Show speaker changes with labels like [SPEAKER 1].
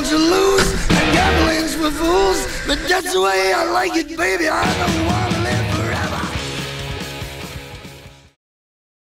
[SPEAKER 1] To lose and lose? Gambling's for fools, but that's the way I like it, baby. I don't want